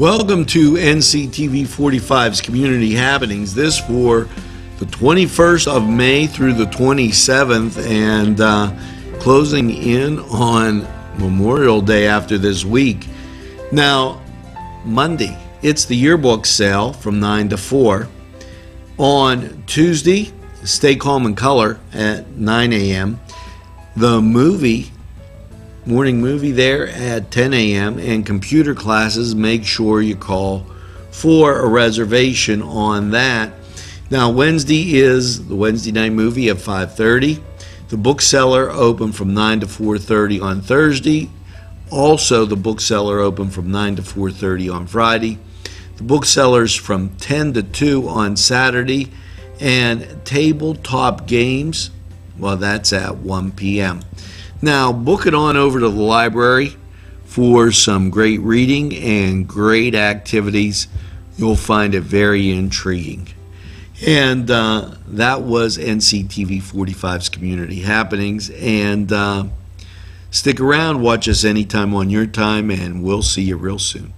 Welcome to NCTV 45's Community Happenings. This for the 21st of May through the 27th, and uh, closing in on Memorial Day after this week. Now, Monday, it's the yearbook sale from 9 to 4. On Tuesday, Stay Calm and Color at 9 a.m. The movie morning movie there at 10 a.m. and computer classes, make sure you call for a reservation on that. Now Wednesday is the Wednesday night movie at 5:30. The bookseller open from 9 to 4:30 on Thursday. Also, the bookseller open from 9 to 4:30 on Friday. The booksellers from 10 to 2 on Saturday, and tabletop games. Well, that's at 1 p.m. Now, book it on over to the library for some great reading and great activities. You'll find it very intriguing. And uh, that was NCTV 45's Community Happenings. And uh, stick around, watch us anytime on your time, and we'll see you real soon.